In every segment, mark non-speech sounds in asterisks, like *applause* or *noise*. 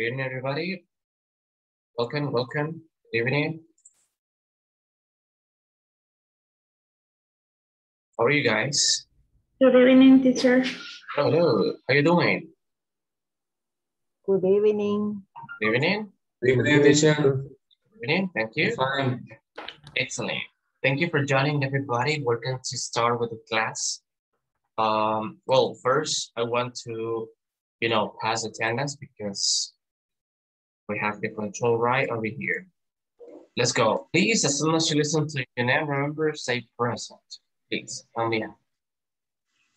Good evening, everybody. Welcome, welcome. Good evening. How are you guys? Good evening, teacher. Hello, how are you doing? Good evening. Good evening. Good evening, teacher. Good evening. Thank you. Fine. Excellent. Thank you for joining everybody. We're going to start with the class. Um, well, first I want to, you know, pass attendance because we have the control right over here. Let's go. Please, as soon as you listen to your name, remember, say present. Please, on the end.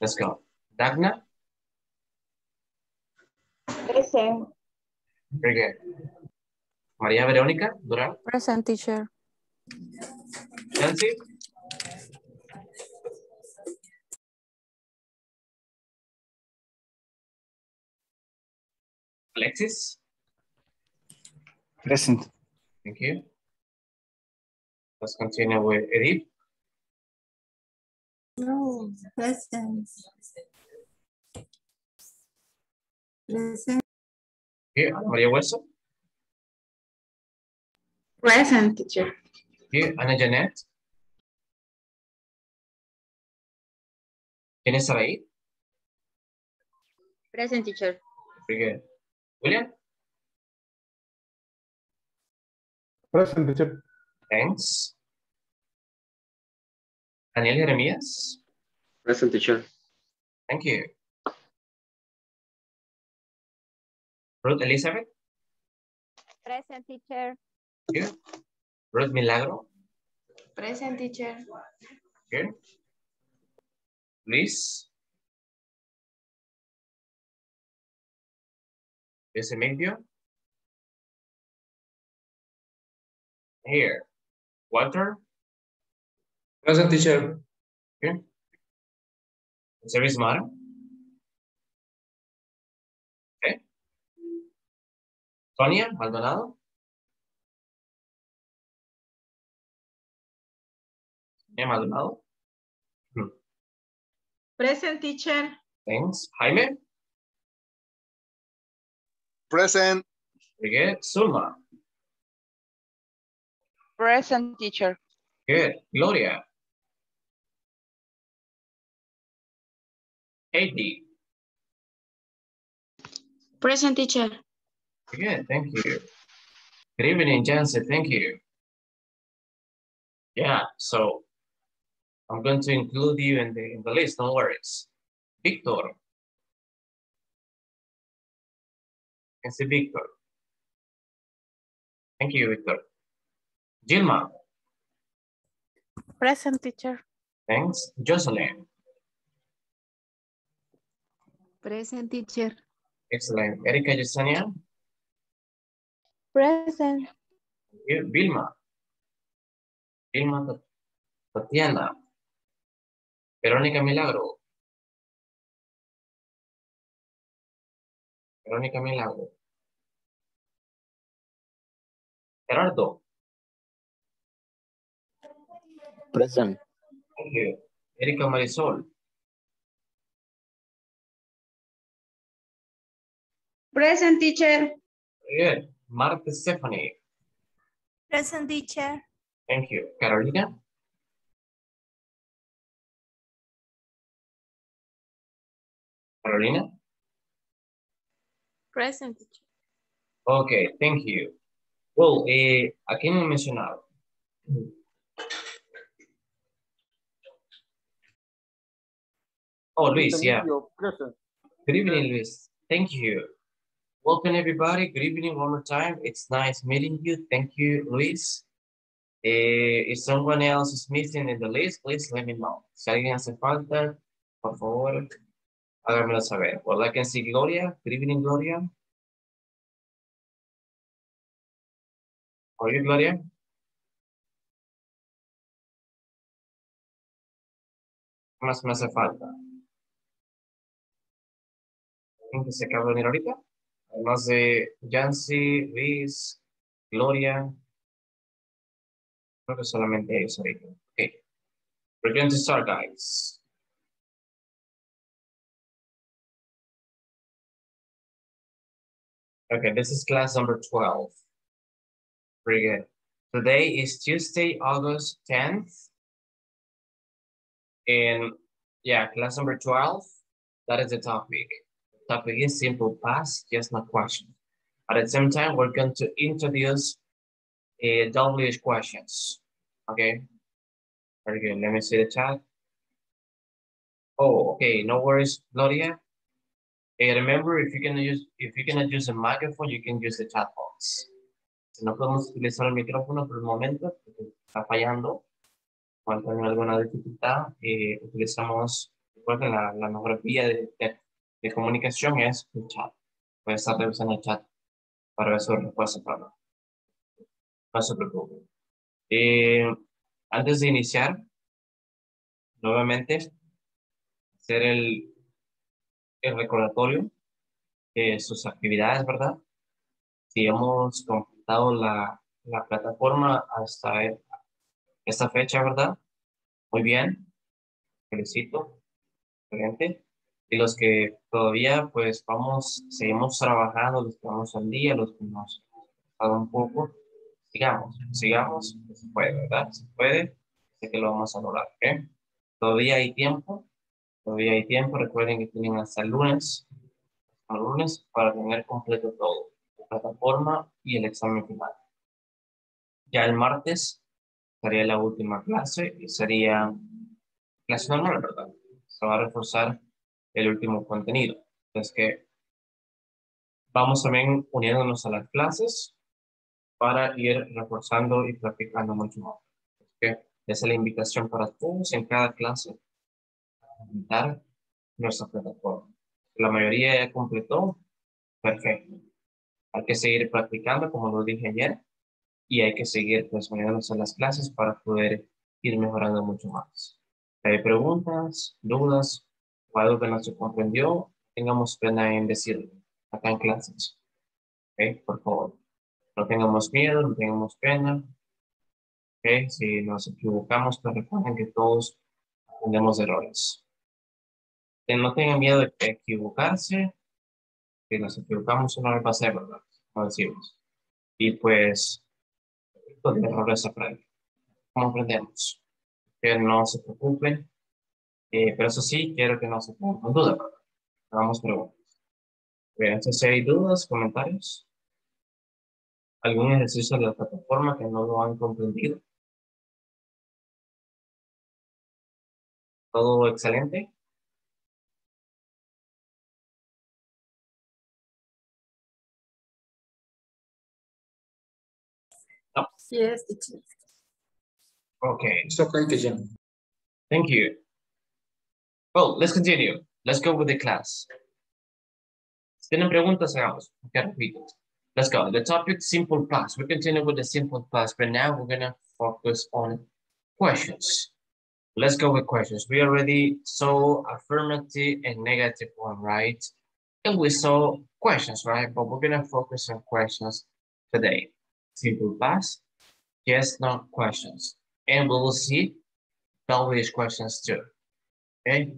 Let's go. Dagna, Present. very good. María Verónica, Duran, Present teacher. Nancy, Alexis, Present. thank you. Let's continue with Edith. No, present. Present. Here, María Hueso. Present, teacher. Here, Ana Janet. ¿Quién estará ahí? Present teacher. Very good. William, Present, teacher. thanks. Daniel Jeremías, Present teacher. thank you. Ruth Elizabeth, Present teacher. thank you. Ruth Milagro, Present, teacher. here. Luis. Luis Emilio. Here. Walter, Present, teacher. here. Service Mara. Okay. Sonia Maldonado. Sonia Maldonado. Hmm. Present, teacher. Thanks. Jaime. Present. Very good. Zulma. Present teacher. Good. Gloria. Katie. Present, teacher. Good. Thank you. Good evening, Jansen. Thank you. Yeah. So I'm going to include you in the in the list. No worries. Victor. It's Victor. Thank you, Victor. Gilma. Present teacher. Thanks. Jocelyn. Present, teacher. Excellent. Erika Yesenia. Present. Vilma. Vilma Ta- Tatiana. Verónica Milagro. Verónica Milagro. Gerardo. Present. Thank you. Erika Marisol. Present, teacher. Very good. Marta Stephanie. Present, teacher. Thank you. Carolina. Carolina. Present, teacher. Okay, thank you. Well, eh, ¿a quién he Oh, Luis, yeah. Present. Good evening, Luis. Thank you. Welcome, everybody. Good evening one more time. It's nice meeting you. Thank you, Luis. Eh, if someone else is missing in the list, please let me know. Si alguien hace falta, por favor, háganmelo saber. Well, I can see Gloria. Good evening, Gloria. How are you, Gloria? ¿Qué más me hace falta? ¿Quién que acaba de ahorita? Además de Yancy, Luis, Gloria. Creo que solamente ellos ahorita. Okay. We're going to start, guys. Okay, this is class number 12. Very good. Today is Tuesday, August 10th. And yeah, class number 12, that is the topic. Is simple past, yes, no question. At the same time, we're going to introduce a WH questions. Okay, very good. Let me see the chat. Oh, okay, no worries, Gloria. Hey, remember, if you can use if you cannot use a microphone, you can use the chat box. Si no podemos utilizar el micrófono por el momento, porque está fallando, o han tenido alguna dificultad, eh, utilizamos, la, la mejor de, de, de, comunicación es el chat. Puede estar revisando el chat para ver su respuesta, pero no se preocupen. Eh, antes de iniciar, nuevamente, hacer el, el recordatorio de sus actividades, ¿verdad? Si hemos completado la, la plataforma hasta esta fecha, ¿verdad? Muy bien, felicito, excelente. Y los que todavía, pues vamos, seguimos trabajando, los que vamos al día, los que nos pasado un poco, sigamos, sigamos, se puede, ¿verdad? Se puede, sé que lo vamos a lograr, ¿ok? Todavía hay tiempo, Todavía hay tiempo. Recuerden que tienen hasta el lunes, hasta el lunes para tener completo todo. La plataforma y el examen final. Ya el martes sería la última clase y sería clase normal, ¿verdad? Se va a reforzar el último contenido. Entonces que vamos también uniéndonos a las clases para ir reforzando y practicando mucho más. que esa es la invitación para todos en cada clase nuestra plataforma. La mayoría ya completó, perfecto. Hay que seguir practicando, como lo dije ayer, y hay que seguir pues en las clases para poder ir mejorando mucho más. Hay preguntas, dudas o algo que no se comprendió, tengamos pena en decirlo acá en clases. ¿Ok? Por favor. No tengamos miedo, no tengamos pena. ¿Ok? Si nos equivocamos, pues recuerden que todos tenemos errores que no tengan miedo de equivocarse, que nos equivocamos una vez va a ser, ¿verdad? Como decimos. Y pues, los errores aprenden. ¿Cómo aprendemos? Que no se preocupen, eh, pero eso sí, quiero que no se pongan con duda, ¿verdad? Hagamos preguntas. Bien, entonces, si hay dudas, comentarios, algún ejercicio de la plataforma que no lo han comprendido. ¿Todo excelente? Yes, teacher. Okay. It's okay, teacher. Thank you. Well, let's continue. Let's go with the class. tienen preguntas, hagamos. Okay, repeat it. Let's go. The topic simple past. We continue with the simple past, but now we're gonna focus on questions. Let's go with questions. We already saw affirmative and negative one, right? And we saw questions, right? But we're gonna focus on questions today. Simple past, yes, no questions. And we will see WH questions too. Okay,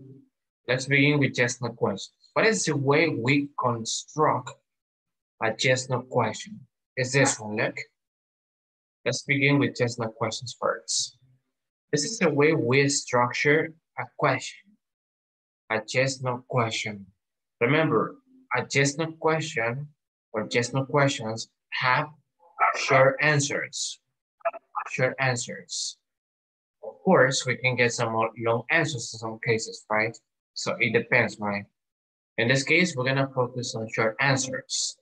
let's begin with yes no questions. What is the way we construct a yes no question? Is this one, look. Let's begin with yes no questions first. This is the way we structure a question, a yes no question. Remember, a yes no question or yes no questions have short answers short answers. Course, we can get some more long answers in some cases, right? So it depends, right? In this case, we're gonna focus on short answers.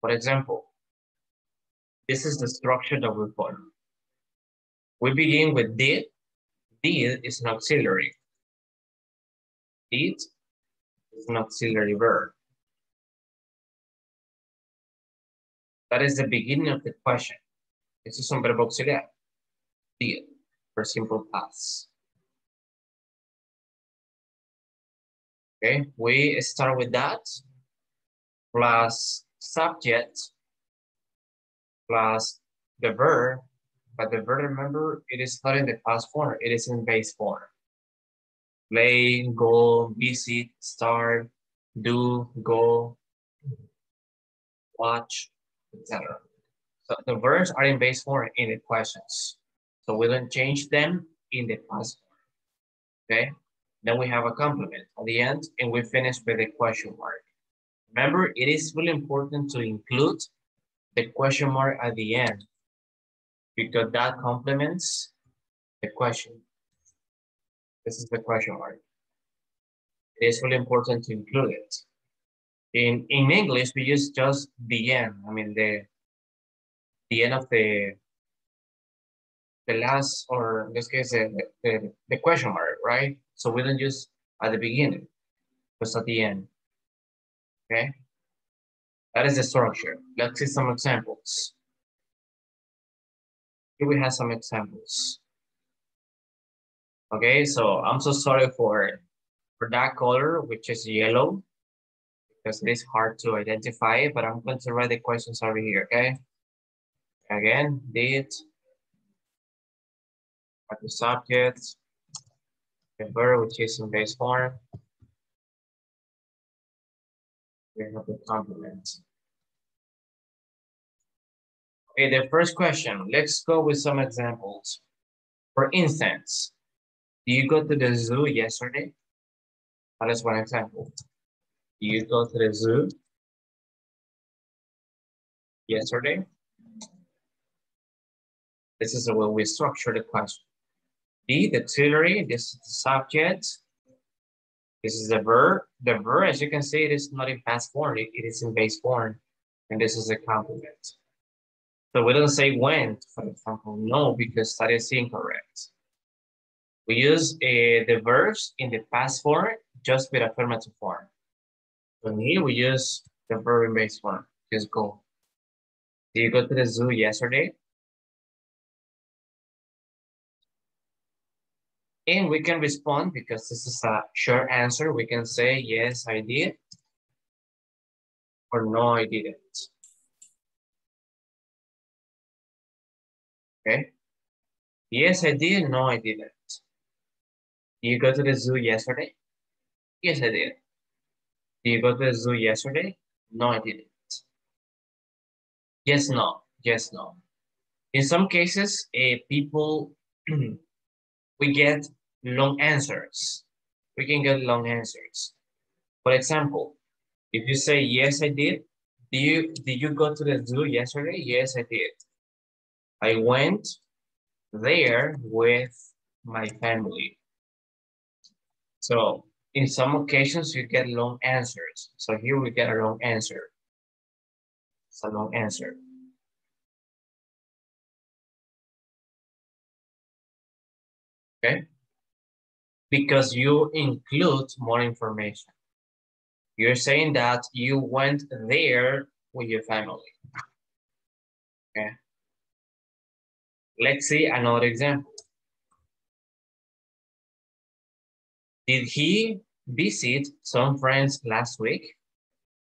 For example, this is the structure that we follow. We begin with did. Did is an auxiliary. Did is an auxiliary verb. That is the beginning of the question. Ese es un verbo auxiliar. Did, for simple past. Okay, we start with that plus subject plus the verb, but the verb, remember, it is not in the past form, it is in base form. Play, go, visit, start, do, go. watch, etc. So the verbs are in base form in the questions. So we don't change them in the past. Okay? Then we have a complement at the end and we finish with a question mark. Remember, it is really important to include the question mark at the end because that complements the question. This is the question mark. It is really important to include it. In, in English, we use just the end. I mean, the, the end of the, the last, or in this case, the, the, the question mark, right? So we don't use at the beginning, just at the end, okay? That is the structure. Let's see some examples. Here we have some examples. Okay, so I'm so sorry for, for that color, which is yellow, because it is hard to identify, but I'm going to write the questions over here, okay? Again, did, the subject, the verb, which is in base form, we have the complement. Okay, the first question, let's go with some examples. For instance, do you go to the zoo yesterday? That is one example. Do you go to the zoo yesterday? This is the way we structure the question. The auxiliary, this is the subject. This is the verb. The verb, as you can see, it is not in past form, it, it is in base form. And this is a complement. So we don't say when, for example, no, because that is incorrect. We use uh, the verbs in the past form just with affirmative form. So here we use the verb in base form, just go. Did you go to the zoo yesterday? And we can respond because this is a short answer. We can say, yes, I did. Or no, I didn't. Okay. Yes, I did. No, I didn't. Did you go to the zoo yesterday? Yes, I did. Did you go to the zoo yesterday? No, I didn't. Yes, no. Yes, no. In some cases, uh, people, *clears throat* we get long answers. We can get long answers. For example, if you say, yes, I did. Did you, did you go to the zoo yesterday? Yes, I did. I went there with my family. So in some occasions you get long answers. So here we get a long answer. It's a long answer. Okay? Because you include more information. You're saying that you went there with your family. Okay? Let's see another example. Did he visit some friends last week?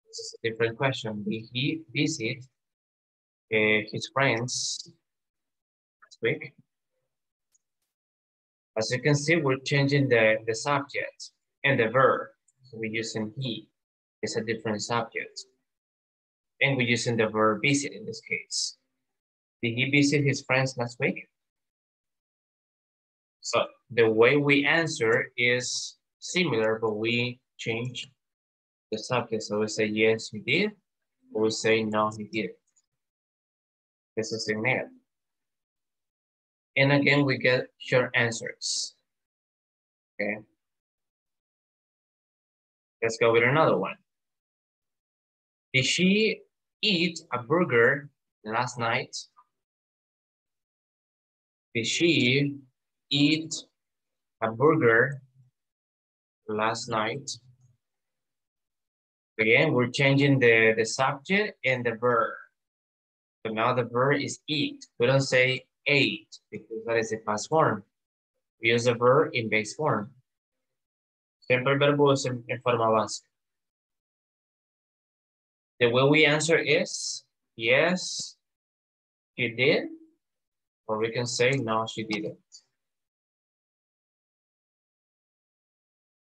This is a different question. Did he visit uh, his friends last week? As you can see, we're changing the, the subject and the verb. So we're using he. It's a different subject. And we're using the verb visit in this case. Did he visit his friends last week? So the way we answer is similar, but we change the subject. So we say, yes, he did, or we say, no, he didn't. This is in there. And again, we get short answers. Okay. Let's go with another one. Did she eat a burger last night? Did she eat a burger last night? Again, we're changing the, the subject and the verb. So now the verb is eat. We don't say ate because that is a past form. We use the verb in base form. Siempre el verbo es en, forma. The way we answer is, yes, she did, or we can say, no, she didn't.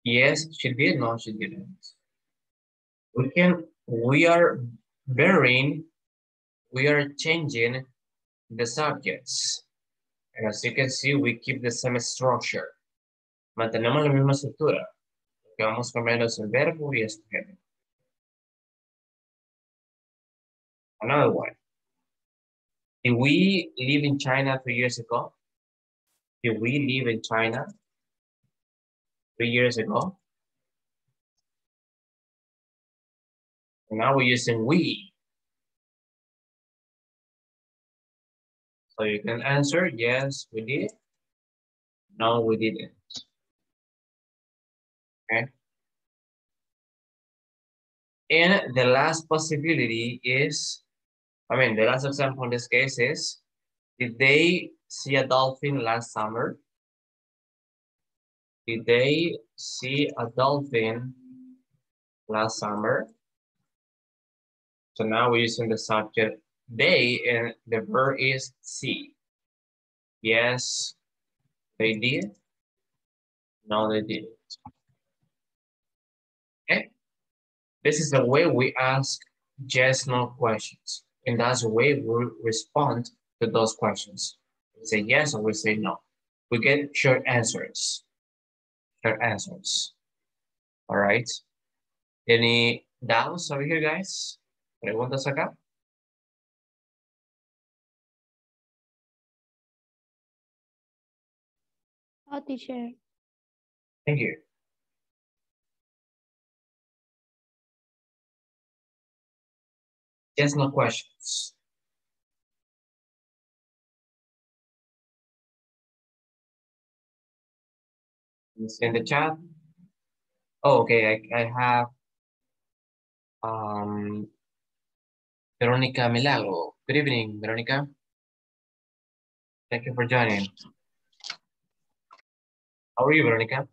Yes, she did, no, she didn't. We can, we are bearing, we are changing the subjects. And as you can see, we keep the same structure. Mantenemos la misma estructura. Que vamos cambiando el verbo y. Another one. Did we live in China three years ago? Did we live in China three years ago? now we're using we. So you can answer, yes, we did. No, we didn't. Okay. And the last possibility is, I mean, the last example in this case is, did they see a dolphin last summer? Did they see a dolphin last summer? So now we're using the subject they and the verb is see. Yes, they did. No, they didn't. Okay. This is the way we ask yes, no questions. And that's the way we respond to those questions. We say yes or we say no. We get short answers. Short answers. All right. Any doubts over here, guys? ¿Preguntas acá? Oh, teacher. Thank you. Yes, no questions. In the chat. Oh, okay, I, I have um, Veronica Milagro. Good evening, Veronica. Thank you for joining. How are you, Veronica?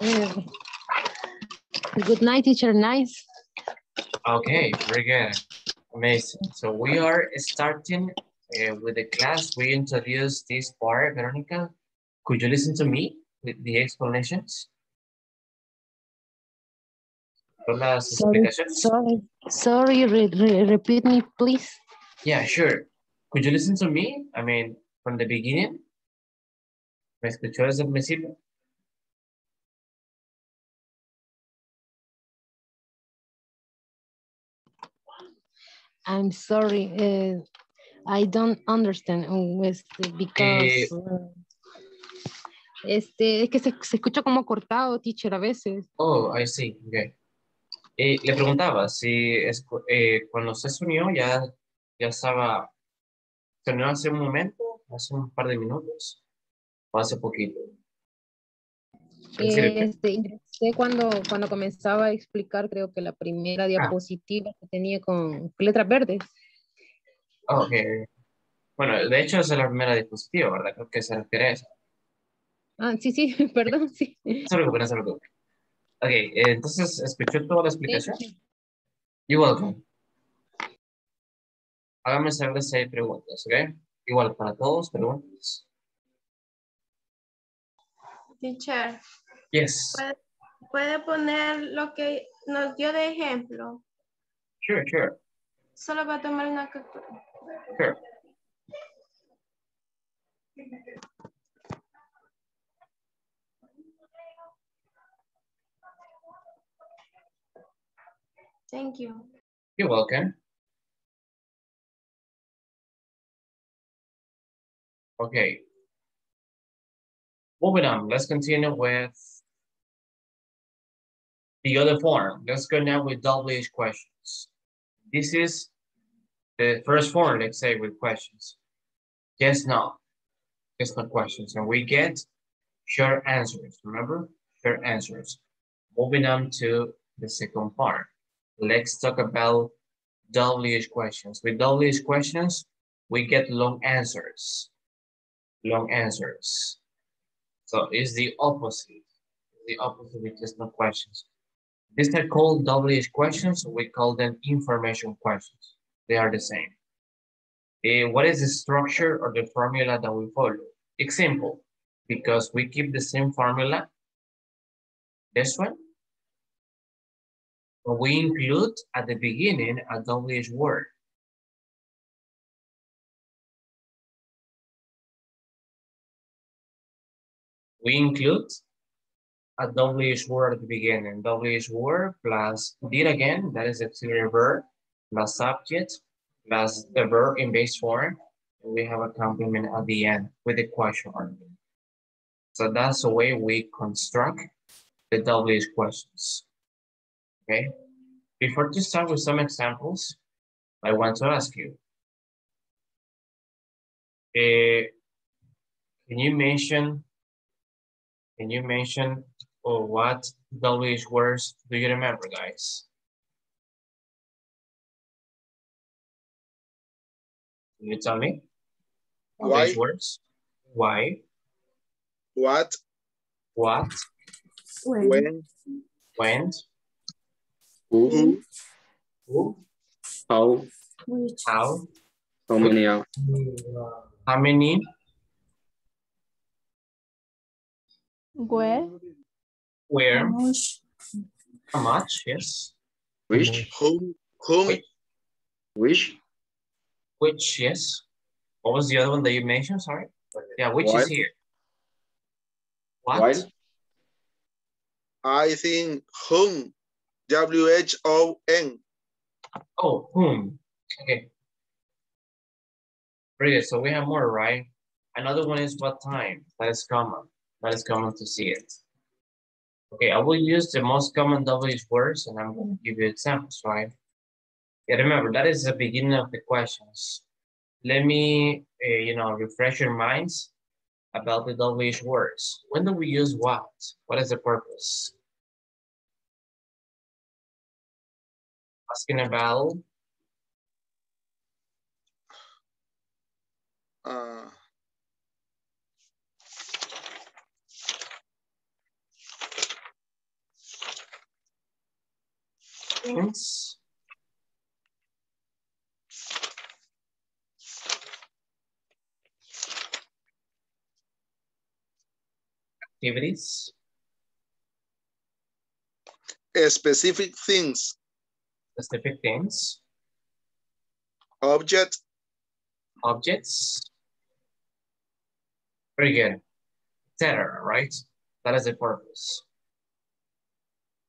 Uh, good night, teacher. Nice. Okay, very good. Amazing. So we are starting uh, with the class. We introduced this part, Veronica. Could you listen to me with the explanations? Sorry, sorry, sorry. Re re repeat me, please. Yeah, sure. Could you listen to me? I mean, from the beginning. ¿Me escuchó desde el principio? I'm sorry. Uh, I don't understand uh, este, because uh, este, es que se, se escucha como cortado, teacher, a veces. Oh, I see. Okay. Eh, le preguntaba si es, eh, cuando usted se unió ya, ya estaba, se unió hace un momento, hace un par de minutos, hace poquito. Este, ingresé cuando, cuando comenzaba a explicar, creo que la primera diapositiva que tenía con letras verdes. ok. Bueno, de hecho esa es la primera diapositiva, ¿verdad? Creo que se refiere a eso. Ah, sí, sí, *laughs* perdón, sí. No se preocupe, no se. Ok, entonces, ¿escuchó toda la explicación? You're welcome. Hágame saber si hay preguntas, ¿ok? Igual para todos, preguntas. Teacher, Yes, ¿puede, puede poner lo que nos dio de ejemplo? sure, sure, Solo va a tomar una captura. sure. Thank you. You're welcome. Okay. Moving on, let's continue with the other form. Let's go now with double H questions. This is the first form, let's say, with questions. Yes, no. Yes, no questions. And we get short answers, remember? Short answers. Moving on to the second part. Let's talk about WH questions. With WH questions, we get long answers. Long answers. So it's the opposite. The opposite with yes no questions. These are called WH questions. We call them information questions. They are the same. Eh, what is the structure or the formula that we follow? It's simple because we keep the same formula. This one we include at the beginning a WH word. We include a WH word at the beginning. WH word plus did again, that is auxiliary verb, plus subject, plus the verb in base form. And we have a complement at the end with the question. So that's the way we construct the WH questions. Okay. Before to start with some examples, I want to ask you. Uh, can you mention, can you mention or what WH words do you remember, guys? Can you tell me? Why? WH words? Why? What? What? When? When? Who? Who? Who? How? How? How many hours? How many? Where? Where? How much? Yes. Which? Whom? Whom? Wait. Which? Which? Yes. What was the other one that you mentioned? Sorry. Yeah, which Why? is here? What? While? I think whom. W-H-O-N. Oh, whom? Okay. Very good. So we have more, right? Another one is what time? That is common. That is common to see it. Okay, I will use the most common WH words and I'm going to give you examples, right? Yeah, remember, that is the beginning of the questions. Let me, uh, you know, refresh your minds about the WH words. When do we use what? What is the purpose? Asking about Uh, things. Activities, specific things. specific things, Object. objects. Very good. Etc. Right? That is the purpose.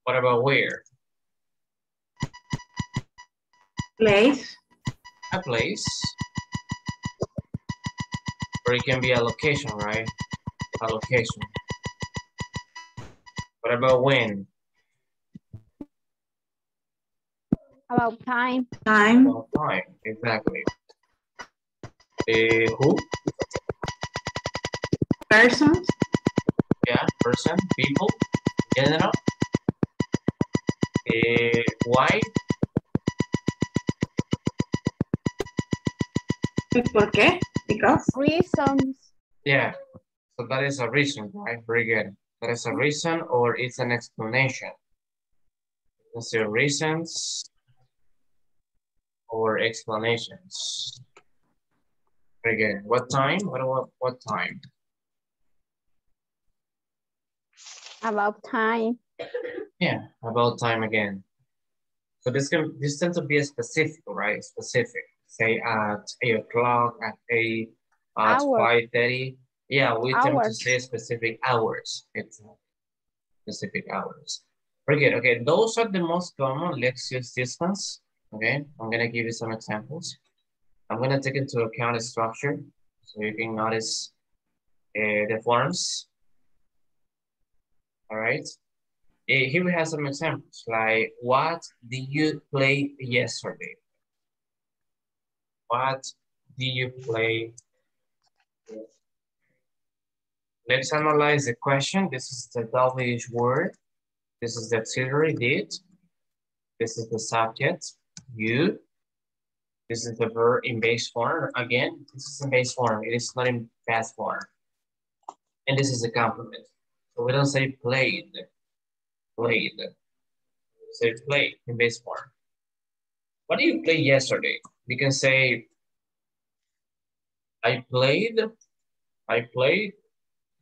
What about where? Place. A place. Or it can be a location, right? A location. What about when? About time. Time. About time, exactly. Uh, who? Persons. Yeah, person, people, general. Uh, why? ¿Por qué? Because. Reasons. Yeah, so that is a reason, right? Very good. That is a reason or it's an explanation. Let's say reasons or explanations. Very good. What time? What, what, what time? About time. Yeah, about time again. So this can this tends to be a specific, right? Specific. Say at eight o'clock, at eight, at Hour. five thirty. Yeah, we tend to Hours. say specific hours. It's specific hours. Very good. Okay, those are the most common. Let's use this ones. Okay, I'm gonna give you some examples. I'm gonna take into account the structure so you can notice uh, the forms. All right. Eh, here we have some examples, like what did you play yesterday? What do you play? Let's analyze the question. This is the WH word. This is the auxiliary did. This is the subject, you. This is the verb in base form. Again, this is in base form. It is not in past form. And this is a complement. So we don't say played played. Say play in base form. What did you play yesterday? We can say, I played, I played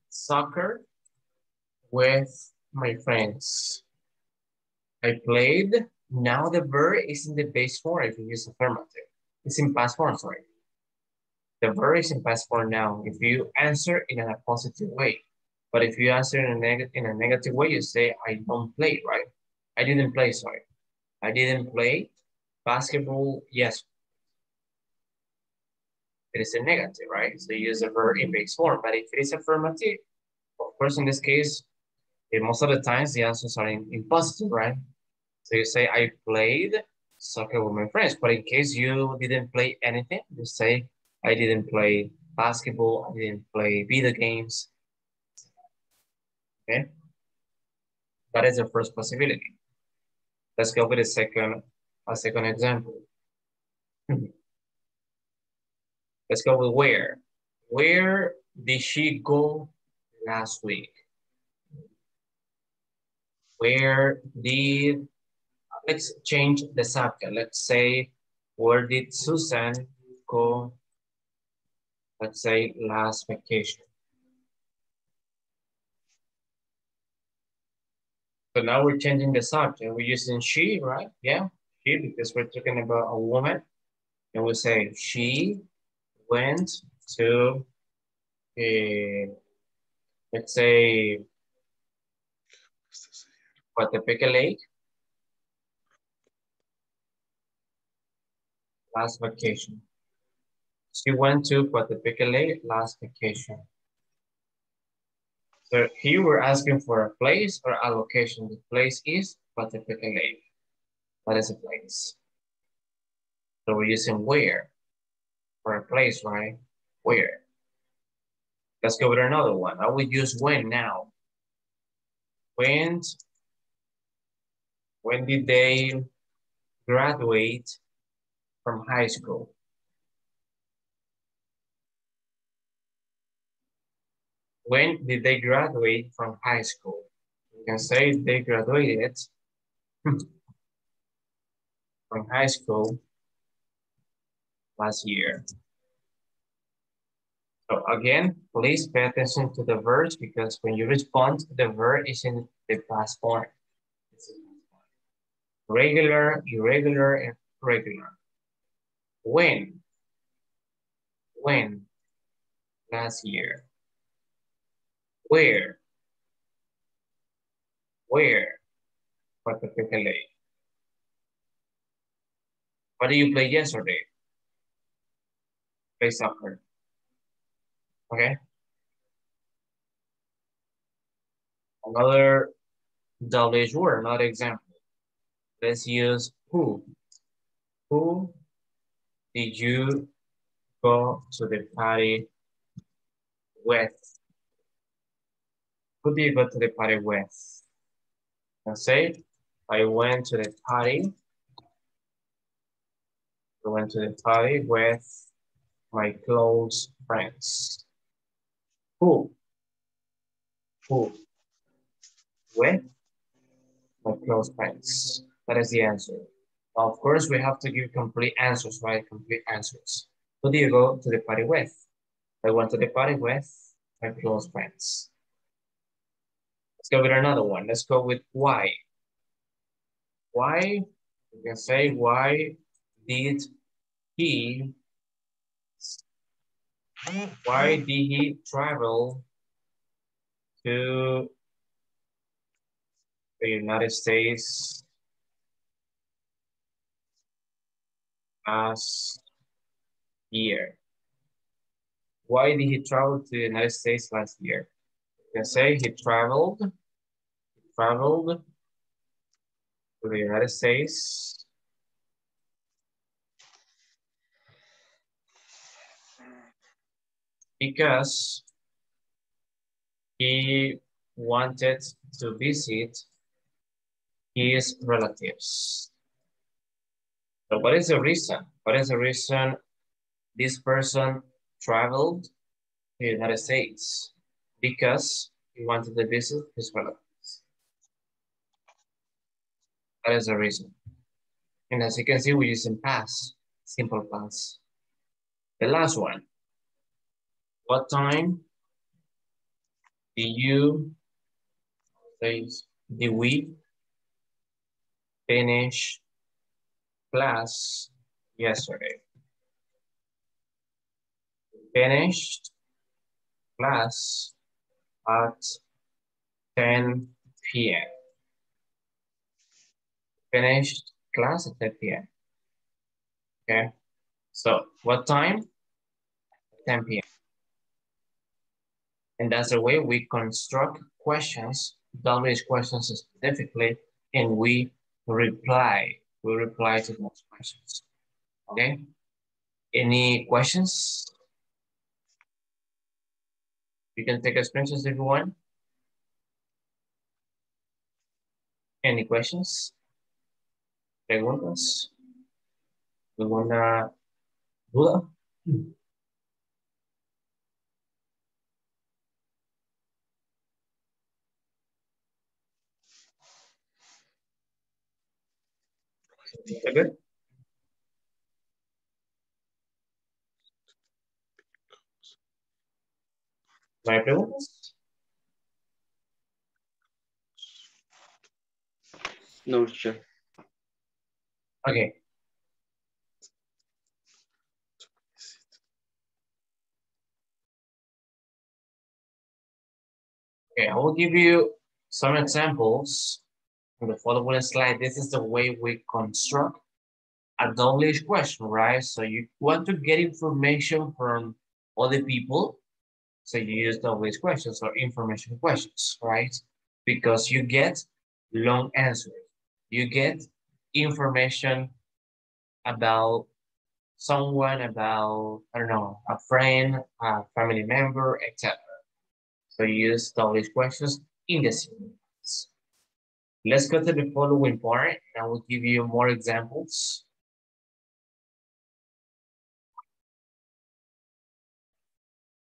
soccer with my friends. I played now the verb is in the base form if you use affirmative. It's in past form, sorry. The verb is in past form now if you answer in a positive way. But if you answer in a, neg in a negative way, you say, I don't play, right? I didn't play, sorry. I didn't play basketball yes. It is a negative, right? So you use the verb in base form. But if it is affirmative, of course, in this case, eh, most of the times the answers are in, in positive, right? So you say, I played soccer with my friends. But in case you didn't play anything, you say, I didn't play basketball, I didn't play video games. Okay? That is the first possibility. Let's go with a second, a second example. Let's go with where. Where did she go last week? Where did, let's change the subject. Let's say, where did Susan go, let's say, last vacation? So now we're changing the subject. We're using she, right? Yeah, because we're talking about a woman. And we say, she went to, uh, let's say, Coatepeque Lake last vacation. She went to Coatepeque Lake last vacation. So here we're asking for a place or a location. The place is Coatepeque Lake. That is a place. So we're using where for a place, right? Where? Let's go with another one. I will use when now. When when did they graduate from high school? When did they graduate from high school? You can say they graduated hmm, from high school last year. So again, please pay attention to the verbs because when you respond, the verb is in the past form regular, irregular, and regular. When? When? Last year. Where? Where? Lake. What did you play yesterday? Play soccer. Okay. Another double word, another example. Let's use who. Who did you go to the party with? Who did you go to the party with? I say, I went to the party. I went to the party with my close friends. Who? Who? With my close friends. That is the answer. Of course, we have to give complete answers, right? Complete answers. Who do you go to the party with? I went to the party with my close friends. Let's go with another one. Let's go with why. Why, you can say, why did he, why did he travel to the United States last year. Why did he travel to the United States last year? You can say he traveled, he traveled to the United States because he wanted to visit his relatives. So what is the reason? What is the reason this person traveled to the United States? Because he wanted to visit his relatives. That is the reason. And as you can see, we're using past, simple past. The last one. What time did you, did we finished class yesterday. Finished class at 10 p.m. Finished class at 10 p.m. Okay, so what time? 10 p.m. And that's the way we construct questions, WH questions specifically, and we reply. We reply to those questions. Okay? Any questions? You can take a screenshot if you want. Any questions? Preguntas? ¿Alguna duda? Hmm. ¿Está good? ¿No hay? No, teacher. Okay. Okay, I will give you some examples in the following slide. This is the way we construct a double question, right? So you want to get information from other people. So you use double questions or information questions, right? Because you get long answers. You get information about someone, about, I don't know, a friend, a family member, etc. So you use double questions in the sentence. Let's go to the following part and I will give you more examples.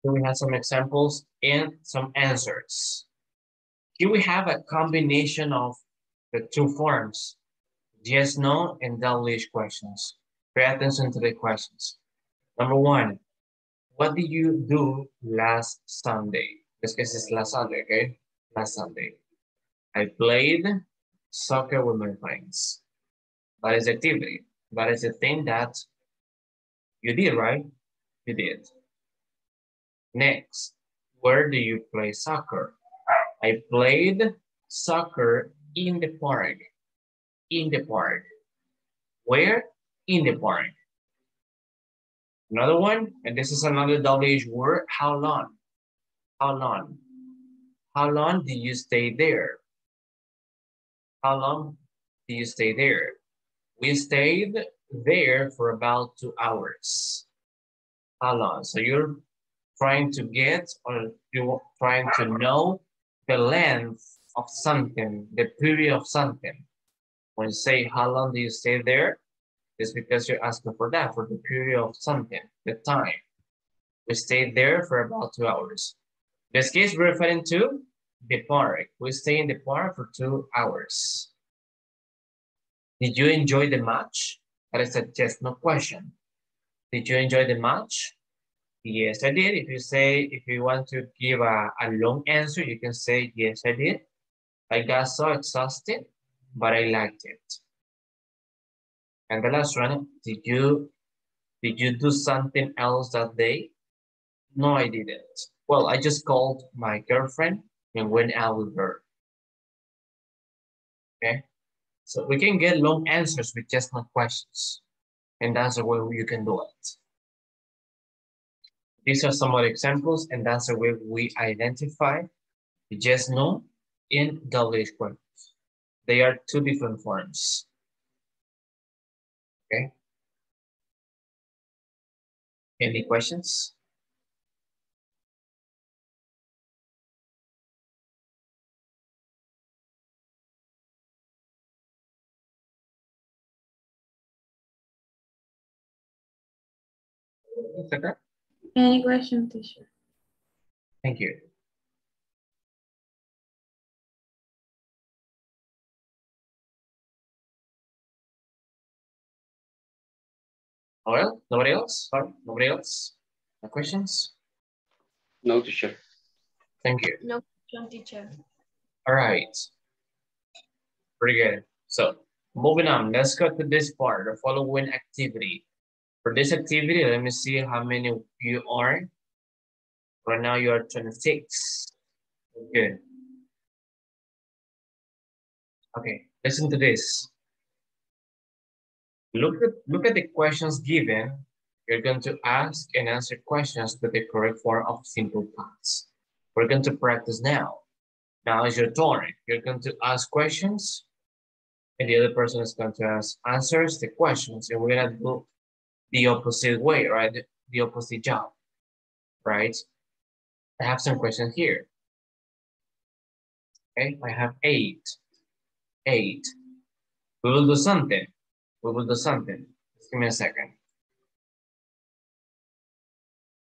Here we have some examples and some answers. Here we have a combination of the two forms, yes, no, and WH questions. Pay attention to the questions. Number one, what did you do last Sunday? This case is last Sunday, okay? Last Sunday. I played soccer with my friends. That is activity. That is the thing that you did, right? You did. Next, where do you play soccer? I played soccer in the park. In the park. Where? In the park. Another one, and this is another WH word, how long? How long? How long do you stay there? How long do you stay there? We stayed there for about two hours. How long? So you're trying to get or you're trying to know the length of something, the period of something. When you say how long do you stay there, it's because you're asking for that, for the period of something, the time. We stayed there for about two hours. This case, we're referring to the park. We stay in the park for two hours. Did you enjoy the match? That is a yes, no question. Did you enjoy the match? Yes, I did. If you say, if you want to give a, a long answer, you can say, yes, I did. I got so exhausted, but I liked it. And the last one, did you, did you do something else that day? No, I didn't. Well, I just called my girlfriend and when out with her. Okay, so we can get long answers with just not questions. And that's the way you can do it. These are some the examples, and that's the way we identify the yes, no, in double questions. They are two different forms. Okay. Any questions? It's okay. Any question, teacher? Thank you. Well, nobody else? Sorry, nobody else? No questions? No, teacher. Thank you. No question, teacher. All right. Pretty good. So moving on, let's go to this part, the following activity. For this activity, let me see how many of you are. Right now you are 26. Good. Okay, listen to this. Look at, look at the questions given. You're going to ask and answer questions with the correct form of simple past. We're going to practice now. Now is your turn. You're going to ask questions and the other person is going to ask answers the questions and we're gonna do the opposite way, right? The, opposite job, right? I have some questions here. Okay, I have eight, eight. We will do something. We will do something. Just give me a second.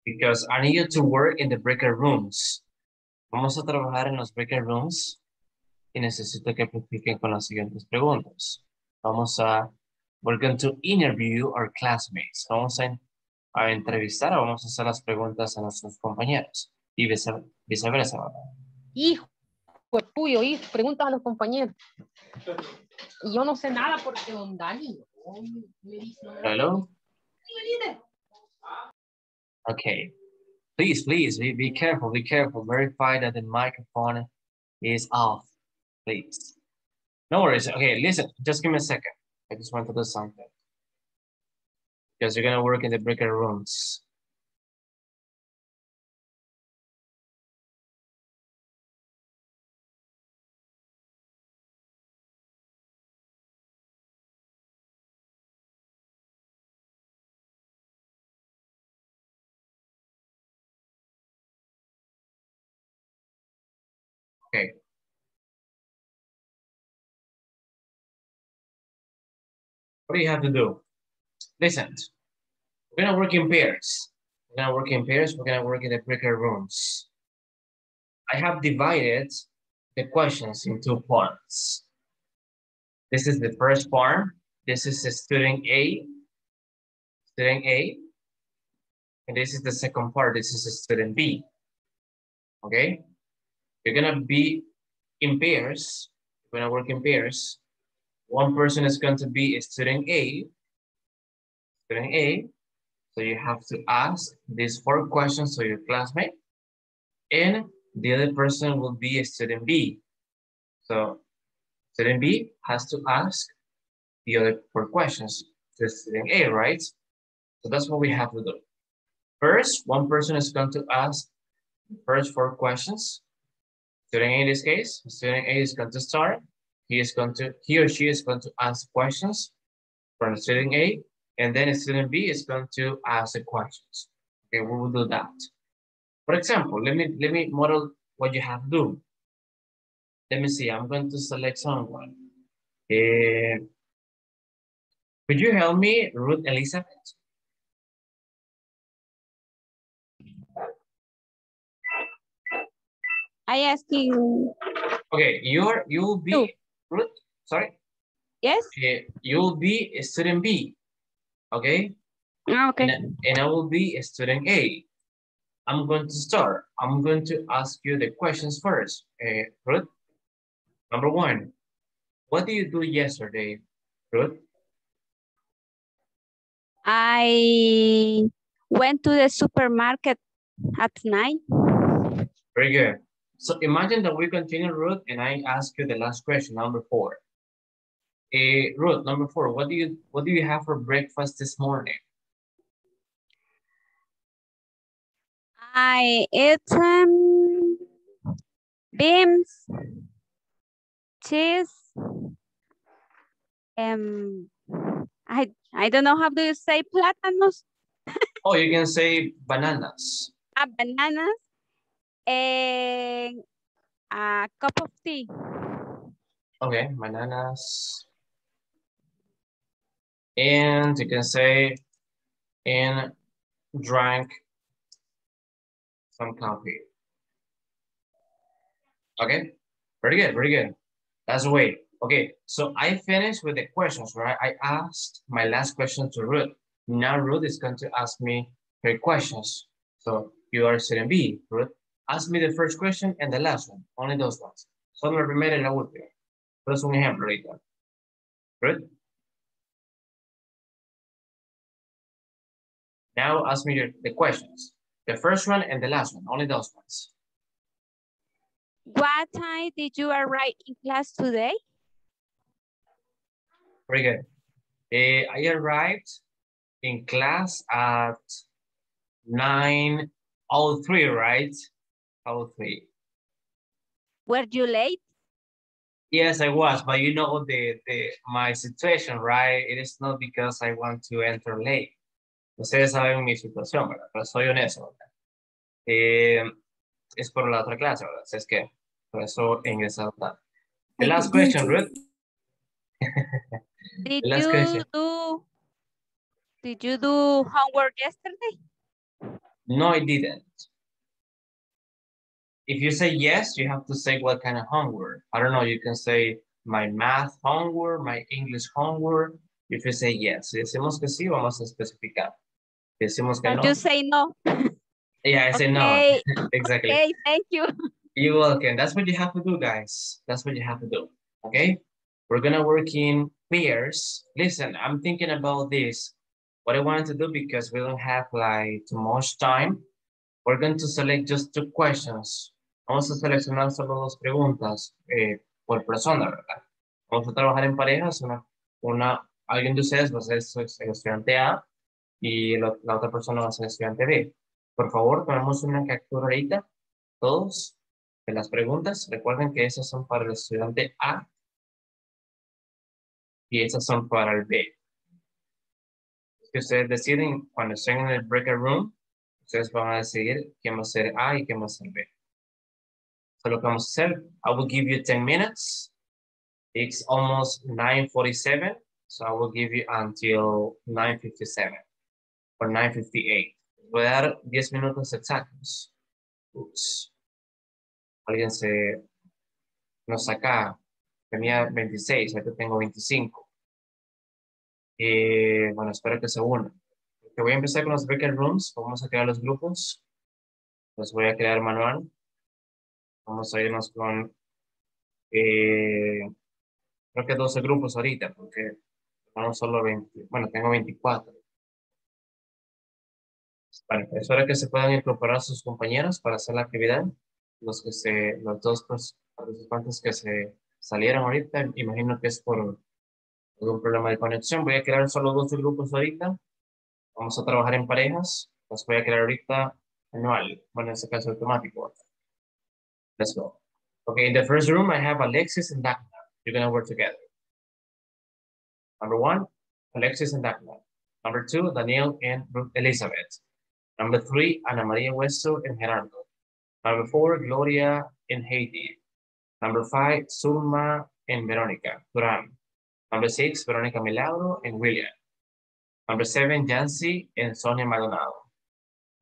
Because I need you to work in the breakout rooms. Vamos a trabajar en los breakout rooms y necesito que practiquen con las siguientes preguntas. Vamos a, we're going to interview our classmates. Vamos a, a entrevistar o vamos a hacer las preguntas a nuestros compañeros y vice- viceversa. Hijo de puyo, hijo, preguntas a los compañeros. Y yo no sé nada porque don Dani no, me dice, no me da- Hello? Okay. Please, please, be, be careful, be careful. Verify that the microphone is off, please. No worries. Okay, listen, just give me a second. I just want to do something. Because you're gonna work in the breakout rooms. Okay. What do you have to do? Listen, we're gonna work in pairs. We're gonna work in pairs. We're gonna work in the breakout rooms. I have divided the questions in two parts. This is the first part. This is student A, student A. And this is the second part. This is student B. Okay? You're gonna be in pairs. You're gonna work in pairs. One person is going to be a student A. Student A. So you have to ask these four questions to your classmate. And the other person will be a student B. So student B has to ask the other four questions to student A, right? So that's what we have to do. First, one person is going to ask the first four questions. Student A in this case, student A is going to start. He is going to, he or she is going to ask questions from student A, and then student B is going to ask the questions. Okay, we will do that. For example, let me let me model what you have to do. Let me see, I'm going to select someone. Eh, could you help me, Ruth Elizabeth? I asking, Okay, you're you will be. Sorry, yes? Eh, you will be a student B. Okay, Ah, Okay. and, and I will be a student A. I'm going to start. I'm going to ask you the questions first. Uh, Ruth, number one, what did you do yesterday, Ruth? I went to the supermarket at night. Very good. So imagine that we continue, Ruth, and I ask you the last question, number four. Uh, Ruth, number four, what do you what do you have for breakfast this morning? I eat um, beans, cheese, um, I I don't know how do you say plátanos, Oh, you can say bananas. ah, bananas, and a cup of tea. Okay, bananas. And you can say, and drank some coffee. Okay, very good, very good. That's the way. Okay, so I finished with the questions, right? I asked my last question to Ruth. Now Ruth is going to ask me her questions. So you are student B, Ruth. Ask me the first question and the last one, only those ones. Solo la primera y la última. Pero es un ejemplo ahorita. Good. Now ask me your, the questions. The first one and the last one, only those ones. What time did you arrive in class today? Very good. Eh, I arrived in class at 9.03, right? 03. Were you late? Yes, I was, but you know the, the my situation, right? It is not because I want to enter late. Ustedes saben mi situación, ¿verdad? Pero soy honesto, ¿verdad? Eh, es por la otra clase, ¿verdad? Así es que por eso ingresé tarde. The last question, Ruth. *laughs* Did last you question. do did you do homework yesterday? No, I didn't. If you say yes, you have to say what kind of homework. I don't know, you can say my math homework, my English homework. If you say yes, si decimos que sí, vamos a especificar. Si decimos que no, you say no? yeah, I say okay, no. *laughs* exactly. okay, thank you. You're welcome. That's what you have to do, guys. That's what you have to do. Okay? We're gonna work in pairs. Listen, I'm thinking about this. What I wanted to do because we don't have like too much time. We're going to select just two questions. Vamos a seleccionar solo dos preguntas eh, por persona, ¿verdad? Vamos a trabajar en parejas. Una, una, alguien de ustedes va a ser el estudiante A y la, la otra persona va a ser el estudiante B. Por favor, tomemos una captura ahorita, todos, de las preguntas. Recuerden que esas son para el estudiante A y esas son para el B. Si ustedes deciden, cuando estén en el breakout room, ustedes van a decidir quién va a ser A y quién va a ser B. Lo que vamos a hacer, I will give you 10 minutes. It's almost 9.47, so I will give you until 9.57 or 9.58. Voy a dar 10 minutos exactos. Ups. Alguien se nos saca, tenía 26, ahorita tengo 25. Y bueno, espero que se unan. Que voy a empezar con los breakout rooms, vamos a crear los grupos. Los voy a crear manual. Vamos a irnos con, eh, creo que 12 grupos ahorita, porque no solo 20, bueno, tengo 24. Bueno, es hora que se puedan incorporar sus compañeros para hacer la actividad. Los que se, los dos participantes que se salieron ahorita, imagino que es por algún problema de conexión. Voy a crear solo 12 grupos ahorita. Vamos a trabajar en parejas. Los voy a crear ahorita manual. Bueno, en este caso automático. Let's go. Okay, in the first room, I have Alexis and Dagmar. You're gonna work together. Number one, Alexis and Dagmar. Number two, Daniel and Elizabeth. Number three, Ana Maria Hueso and Gerardo. Number four, Gloria and Heidi. Number five, Zulma and Veronica Duran. Number six, Veronica Milagro and William. Number seven, Jancy and Sonia Maldonado.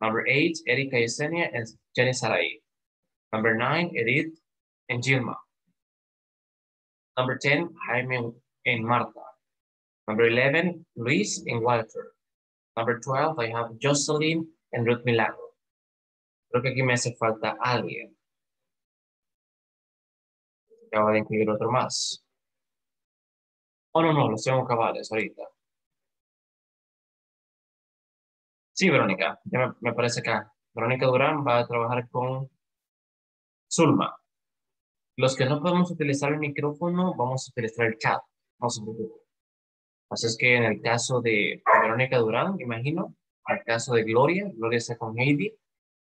Number eight, Erika Yesenia and Jenny Sarai. Number nine, Edith and Gilma. Number 10, Jaime and Marta. Number 11, Luis and Walter. Number 12, I have Jocelyn and Ruth Milagro. Creo que aquí me hace falta alguien. Acabo de incluir otro más. Oh, no, no, los tengo cabales ahorita. Sí, Verónica, ya me, me parece acá. Verónica Durán va a trabajar con Zulma. Los que no podemos utilizar el micrófono, vamos a utilizar el chat. No se. Así es que en el caso de Verónica Durán, imagino, al caso de Gloria, Gloria está con Heidi,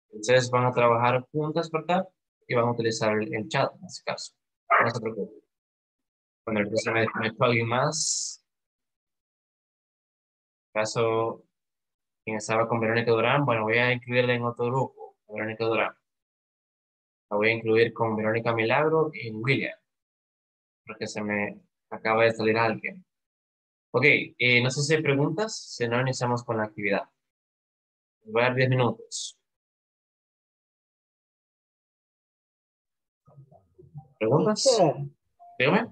ustedes van a trabajar juntas, ¿verdad? Y van a utilizar el, el chat en este caso. No se preocupen. Ahorita se me conectó alguien más. Caso, quien estaba con Verónica Durán, bueno, voy a incluirla en otro grupo, Verónica Durán. La voy a incluir con Verónica Milagro y William, porque se me acaba de salir alguien. Ok, eh, no sé si hay preguntas, si no, iniciamos con la actividad. Voy a dar 10 minutos. ¿Preguntas? Dígame.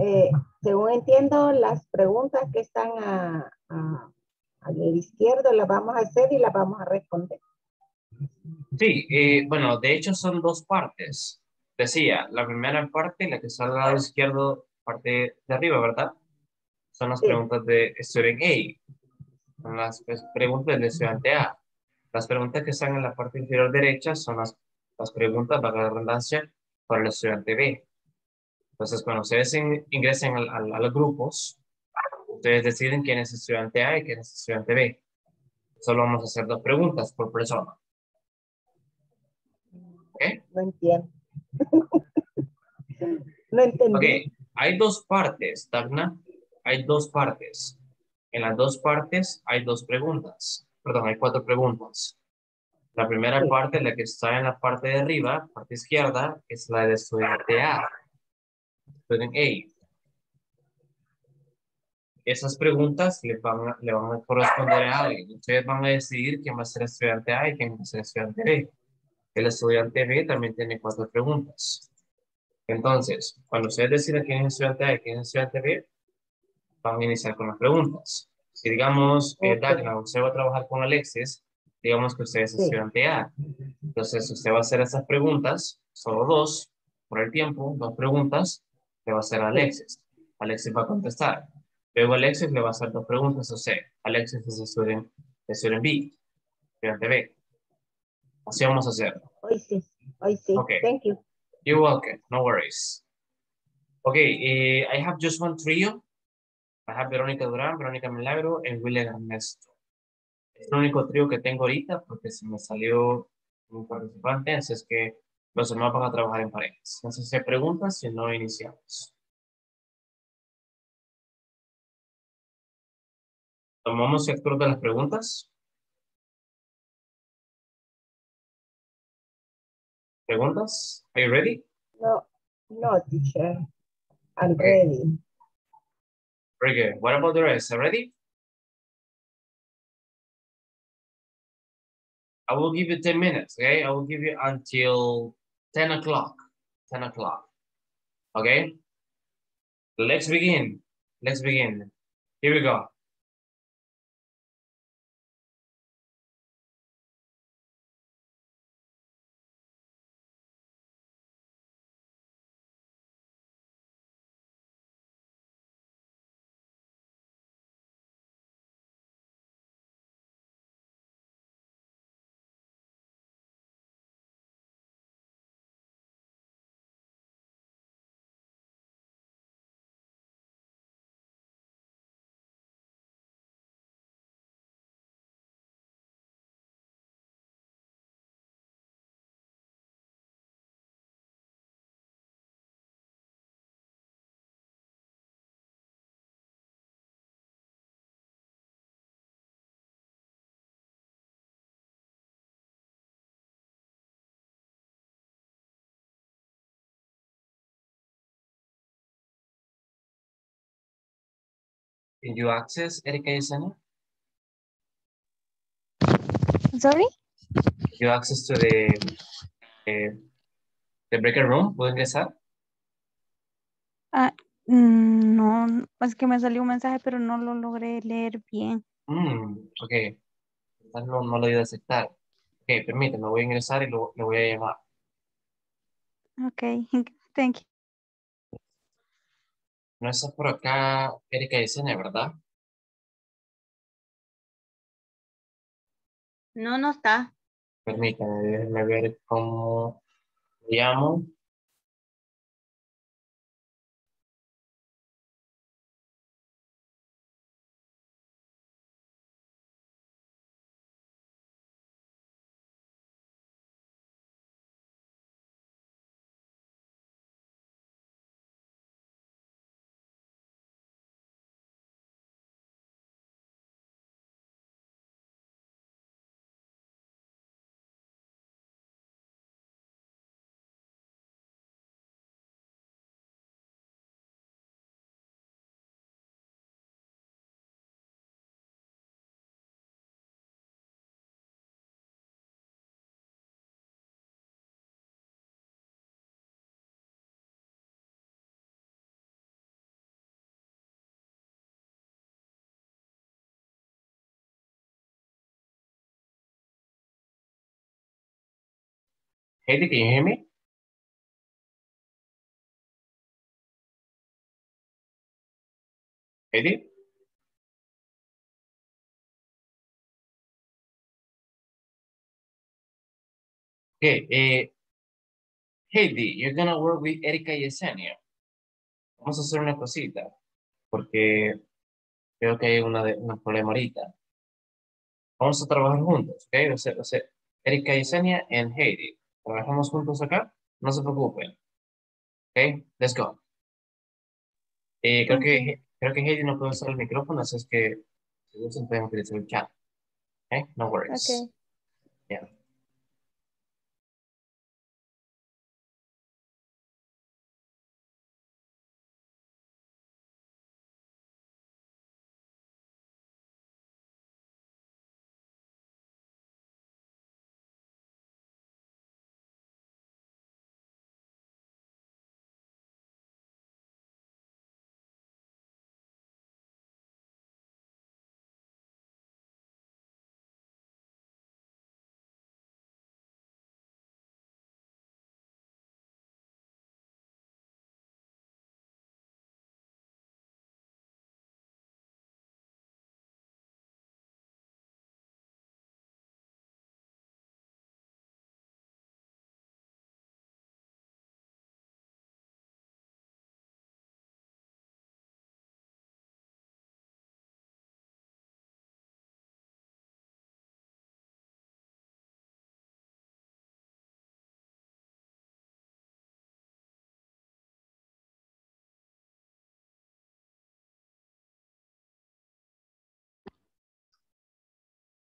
eh, según entiendo, las preguntas que están a, a, al izquierdo las vamos a hacer y las vamos a responder. Sí, eh, bueno, de hecho son dos partes. Decía, la primera parte, la que está al lado izquierdo parte de arriba, ¿verdad? Son las Sí. preguntas de student A. Son las preguntas del estudiante A. Las preguntas que están en la parte inferior derecha son las, las preguntas, para la redundancia, para el estudiante B. Entonces, cuando ustedes in- ingresen al- al- a los grupos, ustedes deciden quién es estudiante A y quién es estudiante B. Solo vamos a hacer dos preguntas por persona. No entiendo. *laughs* no entendí. Ok, hay dos partes, Tagna. Hay dos partes. En las dos partes hay dos preguntas. Perdón, hay cuatro preguntas. La primera Sí. parte, la que está en la parte de arriba, parte izquierda, es la de estudiante A. Student A. Esas preguntas le van, a, le van a corresponder a alguien. Ustedes van a decidir quién va a ser estudiante A y quién va a ser estudiante B. El estudiante B también tiene cuatro preguntas. Entonces, cuando ustedes deciden quién es estudiante A y quién es estudiante B, van a iniciar con las preguntas. Si digamos, eh. Dagna, usted va a trabajar con Alexis, digamos que usted es estudiante A. Entonces, usted va a hacer esas preguntas, solo dos, por el tiempo, dos preguntas, le va a hacer a Alexis. Alexis va a contestar. Luego Alexis le va a hacer dos preguntas a usted. Alexis es estudiante, estudiante B, estudiante B. Así vamos a hacerlo. Hoy sí, hoy sí. Ok. Thank you. You're welcome. No worries. Okay, eh, I have just one trio. I have Verónica Durán, Verónica Milagro, and William Ernesto. Es el único trío que tengo ahorita porque se me salió un participante, así es que los demás van a trabajar en parejas. Entonces, se preguntan si no iniciamos. Tomamos sector de las preguntas. ¿Preguntas? Are you ready? No, no, teacher. I'm Okay. ready. Very good. What about the rest? Are ready? I will give you 10 minutes, okay? I will give you until 10 o'clock. 10 o'clock. Okay? Let's begin. Let's begin. Here we go. Can you access Erika Yesenia? Sorry? You access to the, eh, the breaker room? ¿Puedo ingresar? Mm, No, es que me salió un mensaje, pero no lo logré leer bien. Mm, ok. Quizás No, no lo iba a aceptar. Ok, permíteme, voy a ingresar y lo, lo voy a llamar. Ok, *laughs* thank you. No está por acá Erika Yesenia, ¿verdad? No, no está. Permítame, déjenme ver cómo llamo. Heidi, can you hear me? Heidi? Okay, eh, you're gonna work with Erika Yesenia. Vamos a hacer una cosita, porque creo que hay una de, un problema ahorita. Vamos a trabajar juntos, ¿ok? O sea, o sea, Erika Yesenia and Heidi. Trabajamos juntos acá, no se preocupen. Ok, let's go. Eh, creo, que, creo que Heidi no puede usar el micrófono, así es que si gustan pueden utilizar el chat. Ok, no worries. Okay. Yeah.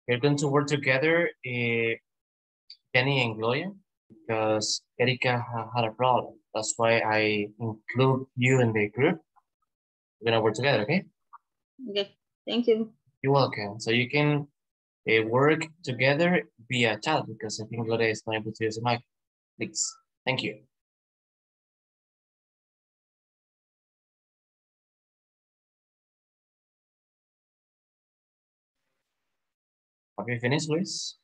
We're going to work together, uh, Jenny and Gloria, because Erika ha had a problem. That's why I include you in the group. We're gonna work together, okay? Okay, thank you. You're welcome. So you can uh, work together via chat because I think Gloria is not able to use the mic. Please, thank you. Have you finished, Luis?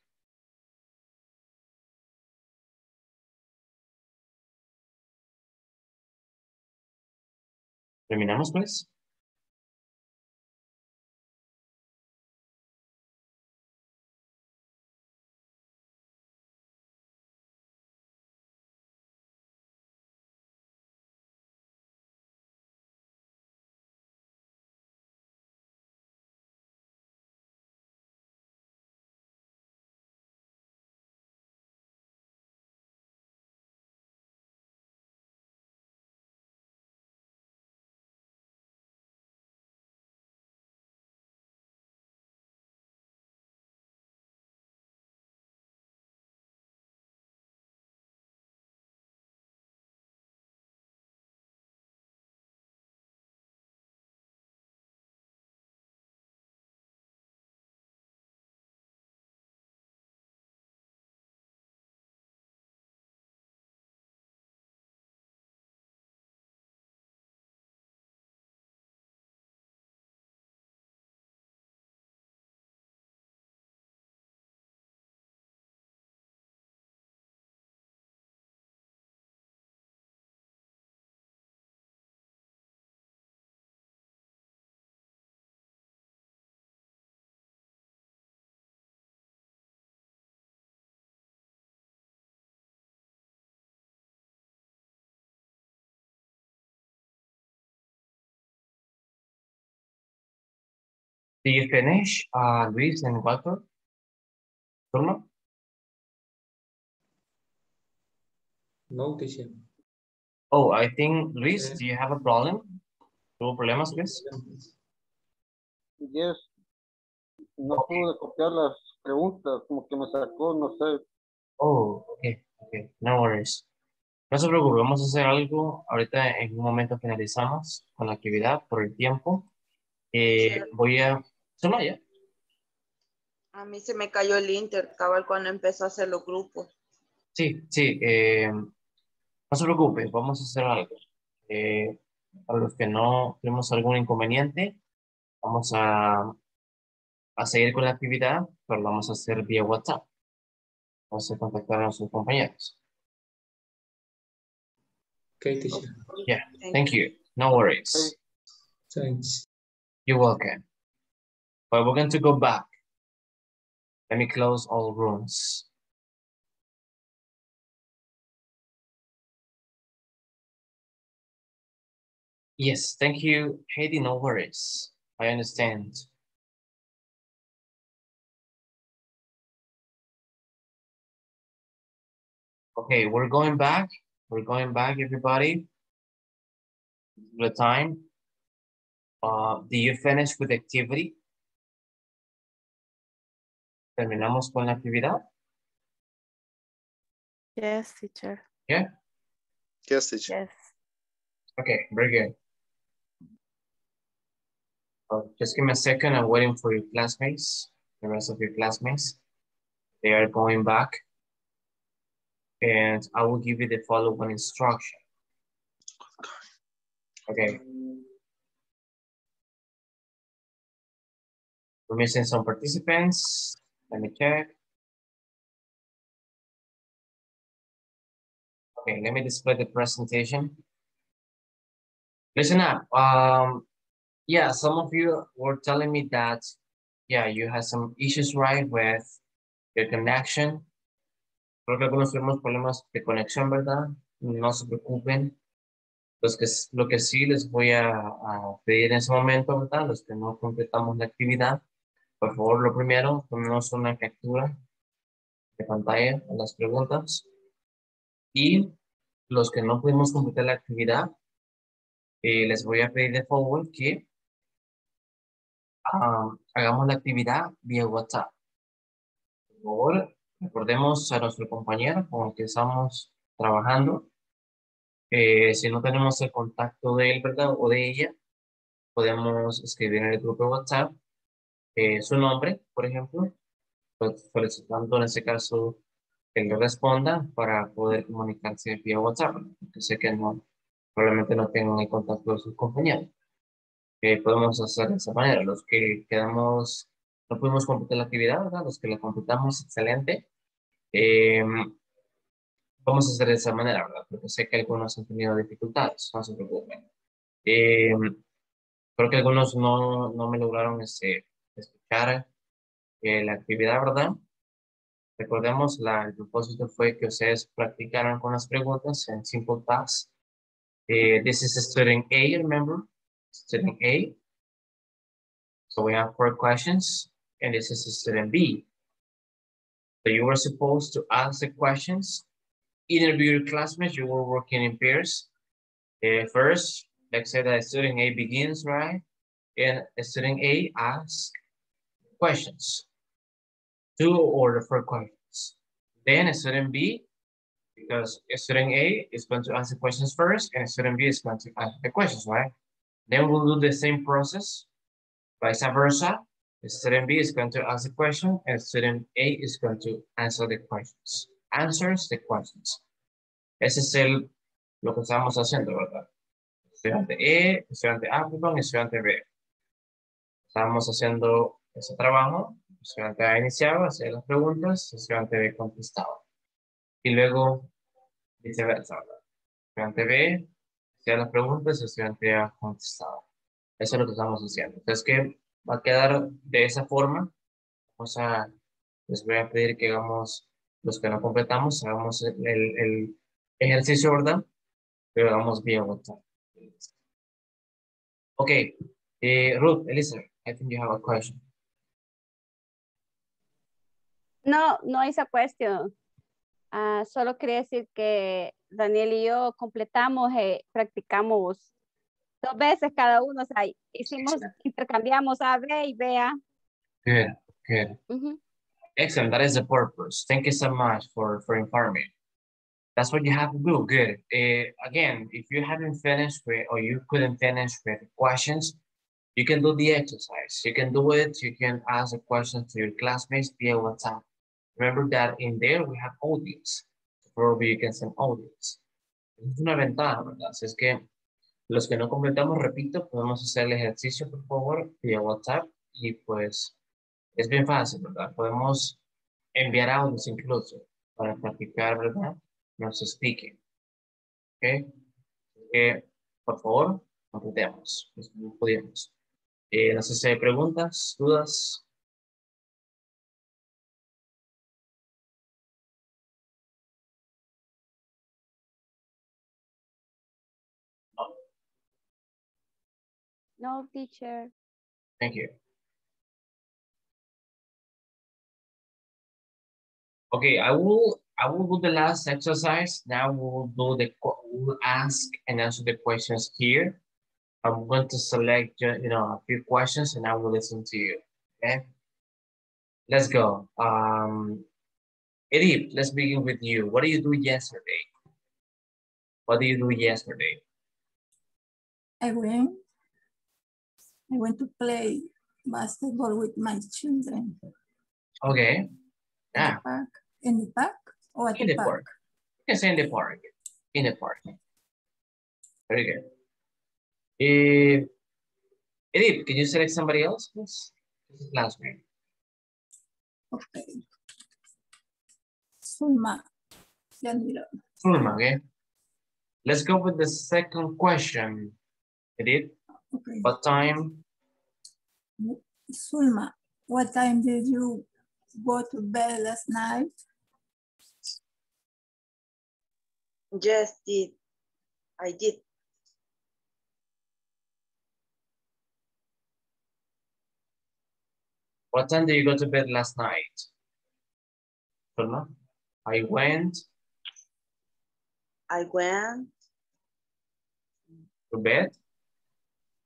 ¿Terminamos, pues? Do you finish, uh, Luis and Walter? Turno? No, teacher. Oh, I think, Luis, Okay. do you have a problem? ¿Tuvo problemas, Luis? Yes. No pude copiar las preguntas, como que me sacó, no sé. Oh, ok, ok, no worries. No se preocupe, vamos a hacer algo. Ahorita en un momento finalizamos con la actividad por el tiempo. Eh, Sí. voy a... A mí se me cayó el Inter, cabal, cuando empezó a hacer los grupos. Sí, sí. eh, no se preocupe, vamos a hacer algo. Eh, para los que no tenemos algún inconveniente, vamos a, a seguir con la actividad, pero lo vamos a hacer vía WhatsApp. Vamos a contactar a nuestros compañeros. Okay, teacher. Yeah, thank you. No worries. Thanks. You're welcome. But we're going to go back. Let me close all rooms. Yes, thank you, Heidi. No worries. I understand. Okay, we're going back. We're going back, everybody. The time. Uh, do you finish with activity? ¿Terminamos con la actividad? Yes, teacher. Yeah? Yes, teacher. Yes. Okay, very good. Uh, just give me a second. I'm waiting for your classmates, the rest of your classmates. They are going back. And I will give you the following instruction. Okay. We're missing some participants. Let me check. Okay, let me display the presentation. Listen up. Um, yeah, some of you were telling me that, yeah, you had some issues, right, with your connection. Creo que algunos tuvimos problemas de conexión, ¿verdad? No se preocupen. Los que, lo que sí les voy a, a pedir en ese momento, ¿verdad? Los que no completamos la actividad, por favor, lo primero, tomemos una captura de pantalla de las preguntas. Y los que no pudimos completar la actividad, eh, les voy a pedir de favor que ah, hagamos la actividad vía WhatsApp. Por favor, recordemos a nuestro compañero con el que estamos trabajando. Eh, si no tenemos el contacto de él, ¿verdad? O de ella, podemos escribir en el grupo de WhatsApp eh, su nombre, por ejemplo, pues, solicitando en ese caso que le responda para poder comunicarse vía WhatsApp, porque sé que no, probablemente no tengan el contacto de sus compañeros. Eh, podemos hacer de esa manera. Los que quedamos, no pudimos completar la actividad, ¿verdad? Los que la completamos, excelente. Eh, vamos a hacer de esa manera, ¿verdad? Porque sé que algunos han tenido dificultades, no se preocupen. Eh, creo que algunos no, no me lograron este, escuchar eh, la actividad, ¿verdad? Recordemos, la, el propósito fue que ustedes practicaran con las preguntas en Simple Tasks. Eh, this is student A, remember? Student A. So we have four questions, and this is student B. So you were supposed to ask the questions, interview your classmates, you were working in pairs. Uh, first, let's say that student A begins, right? And student A asks questions, two or the four questions. Then student B, because student A is going to answer questions first and student B is going to answer the questions, right? Then we'll do the same process, vice versa. Student B is going to ask the question and student A is going to answer the questions. Answers the questions. Ese es el, lo que estamos haciendo, ¿verdad? Estudiante E, estudiante A, estudiante B. Estamos haciendo ese trabajo. Estudiante A iniciaba, hacía las preguntas, estudiante B contestaba. Y luego viceversa, ¿verdad? Estudiante B hacía las preguntas, estudiante A contestaba. Eso es lo que estamos haciendo. Entonces, que va a quedar de esa forma. Vamos a, les voy a pedir que hagamos, los que no completamos, hagamos el, el, el ejercicio, ¿verdad? Pero hagamos vía WhatsApp. Okay, eh, Ruth, Elisa, I think you have a question. No, no hice cuestión. Ah, solo quería decir que Daniel y yo completamos, eh, practicamos dos veces cada uno, o sea, hicimos, intercambiamos A, B y B, A. Good, good. Excellent, that is the purpose. Thank you so much for, for informing. That's what you have to do, good. Eh, again, if you haven't finished with, or you couldn't finish with questions, you can do the exercise. You can do it, you can ask the questions to your classmates via WhatsApp. Remember that in there we have audios. Probably you can send audios. Es una ventaja, ¿verdad? Así es que los que no completamos, repito, podemos hacer el ejercicio, por favor, vía WhatsApp y pues es bien fácil, ¿verdad? Podemos enviar audios incluso para practicar, ¿verdad? Nuestro speaking. ¿Ok? Por favor, completemos. Podemos. Eh, no sé si hay preguntas, dudas. No, teacher. Thank you. Okay, I will I will do the last exercise. Now we will do the we'll ask and answer the questions here. I'm going to select ju- you know a few questions and I will listen to you. Okay. Let's go. Um, Edith, let's begin with you. What did you do yesterday? What did you do yesterday? I went, I went to play basketball with my children. Okay. Yeah. the Park, in the park or at In the the park? park. You can say in the park. In the park. Very good. Eh, Edith, can you select somebody else, please? This is last name. Okay. Sulma. Fulma, okay? Let's go with the second question. Edith, Okay. what time? Sulma, what time did you go to bed last night? Yes, did. I did. What time did you go to bed last night? Sulma? I went I went to bed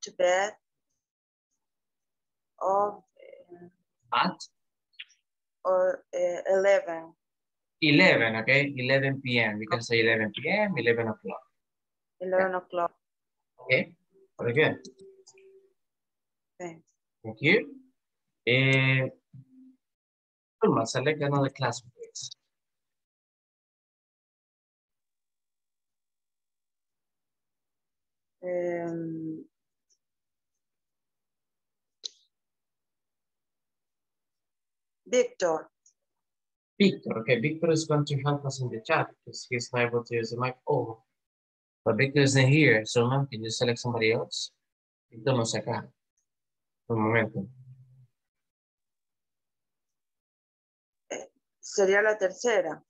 to bed of at or uh, 11, 11, okay? 11 p.m. we can say 11 p.m., 11 o'clock, 11 o'clock. okay? Very good. Thanks. Thank you. Eh, Sulma, select another class, please. Um, Victor, Victor, okay, Victor is going to help us in the chat because he's not able to use the mic. Oh, but Victor isn't here. So, ma'am, can you select somebody else? Victor no acá. Un momento. sería la tercera.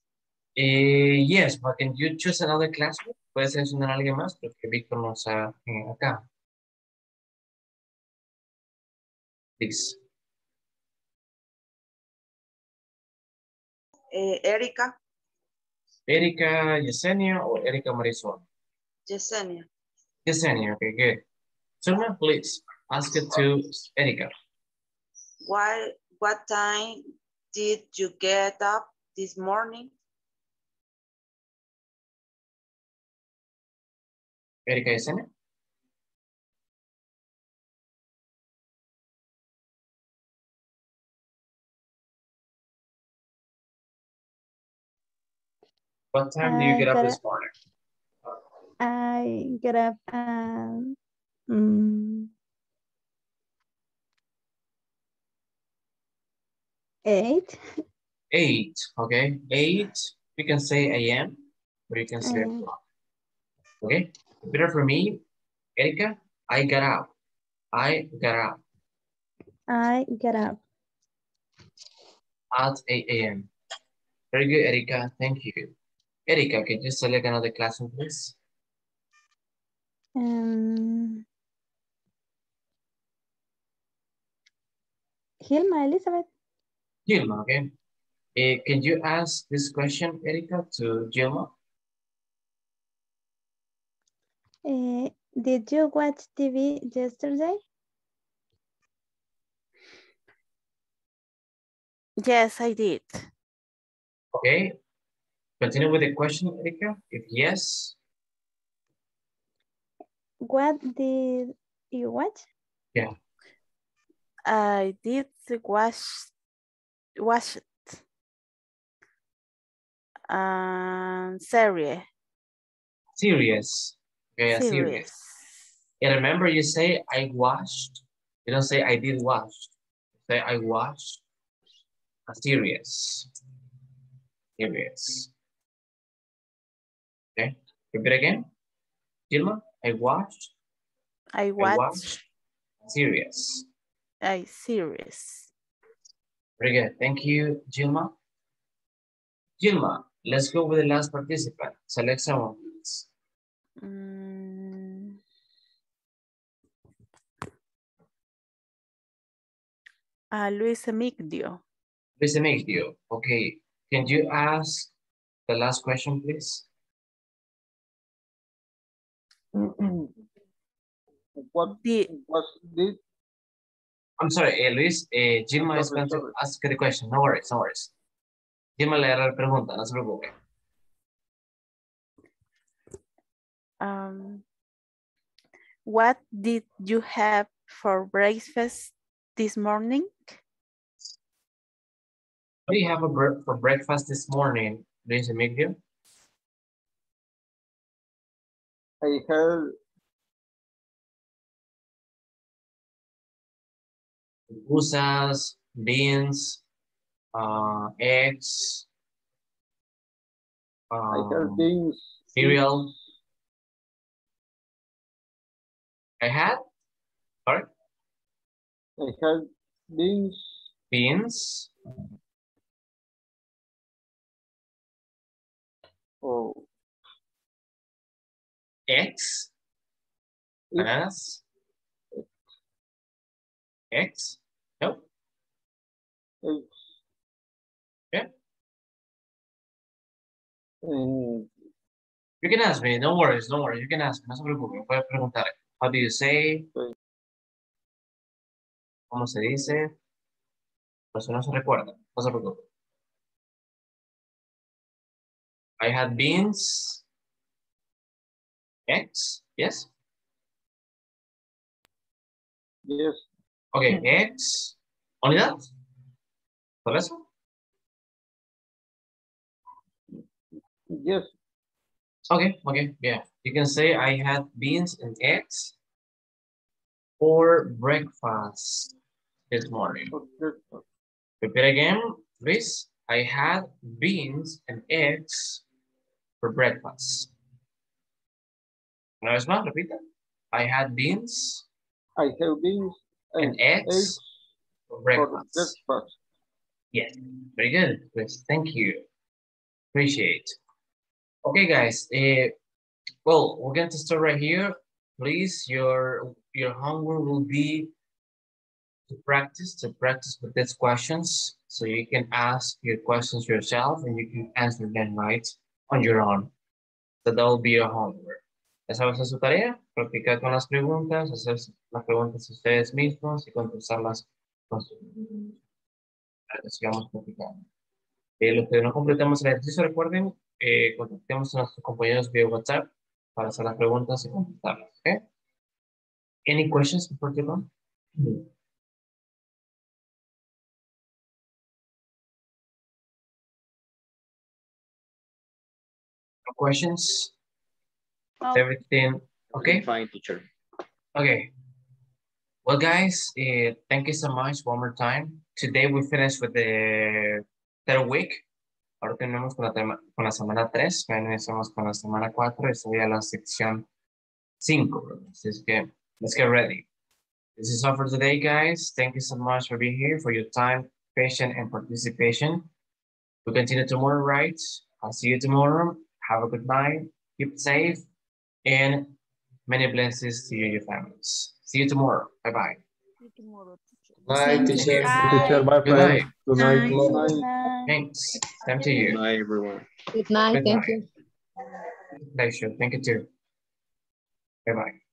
Eh, yes, but can you choose another classroom? ¿Puedes seleccionar a alguien más? Porque Victor no está eh, acá. Please. Eh, Erika, Erika Yesenia or Erika Marisol? Yesenia. Yesenia, okay, good. So now please ask it to Erika. Why, what time did you get up this morning? Erika Yesenia. What time do you get up this morning? I get up um, mm, eight. Eight, okay? Eight, you can say AM or you can say o'clock. Okay? Better for me, Erika, I got up. I got up I get up. at 8 a.m. Very good, Erika. Thank you. Erika, can you select another classroom, please? Um, Hilma Elizabeth. Gilma, okay? Eh, can you ask this question, Erika, to Gilma? Uh, did you watch TV yesterday? Yes, I did. Okay. Continue with the question, Erika. If yes, What did you watch? yeah. I did watch watch it. Um, series. Serious. Okay, serious. Series. And remember you say I watched. You don't say I did watch. You say I watched a series. Series. Okay. Repeat again. Gilma, I watched. I I watched watched Serious. I serious. Very good. Thank you, Gilma. Gilma, let's go with the last participant. Select someone, please. Mm. Uh, Luis Emigdio. Luis Emigdio. Okay. Can you ask the last question, please? *clears throat* What The, was this? I'm sorry, eh, Luis. Eh, Gilma is going to sorry. ask the question. No worries, no worries. Gilma le hará la pregunta, no se preocupe. um, what did you have for breakfast this morning? What do you have a bre- for breakfast this morning, Luis Emigdio? I heard Pupusas, beans, uh, eggs, I heard um, beans. cereal. I had, sorry, I heard beans. beans, Oh, Eggs. bananas, eggs, no. Yeah. And you can ask me, don't worry, don't worry, you can ask me, no se preocupe, puede preguntar. How do you say? ¿Cómo se dice? Por si no se recuerda, no se preocupe. I had beans, eggs, yes? yes, Okay, eggs, only that? ¿Solo eso? yes, Okay, okay, yeah. You can say I had beans and eggs for breakfast this morning. okay, Repeat again, please. I had beans and eggs for breakfast. Una vez más, repita. I had beans I have beans and and eggs eggs for for breakfast. breakfast. Yes, very good, Chris. Thank you. Appreciate. Okay, guys. Uh, well, we're going to start right here. Please, your your homework will be to practice to practice with these questions, so you can ask your questions yourself and you can answer them right on your own. So that will be your homework. Esa va a ser su tarea, practicar con las preguntas, hacer las preguntas ustedes mismos y contestarlas con su para que sigamos practicando. Eh, los que no completamos el ejercicio, recuerden, eh, contactemos a nuestros compañeros vía WhatsApp para hacer las preguntas y contestarlas. ¿ok? Any questions before we go? No questions? No. Everything okay? Fine, teacher. Okay. Well, guys, eh, thank you so much one more time. Today we finished with the third week. Ahora tenemos con la, tema- con la semana 3, mañana estamos con la semana 4 y sería la sección 5. Así es que, let's get ready. This is all for today, guys. Thank you so much for being here, for your time, patience, and participation. We continue tomorrow, right? I'll see you tomorrow. Have a good night. Keep safe and many blessings to you and your families. See you tomorrow. Bye-bye. Bye, teacher. Teacher, bye, Good night. Good night. Good Good night. night. Thanks. Time to you. Good night, everyone. Good night. Good Thank night. you. Pleasure. Thank you too. Bye-bye.